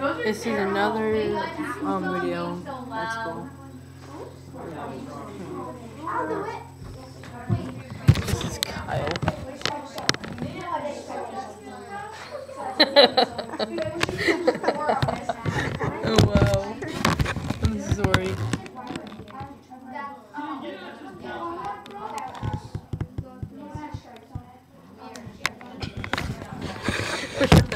This is another um, video. That's cool. This is Kyle. oh, wow. I'm sorry. Push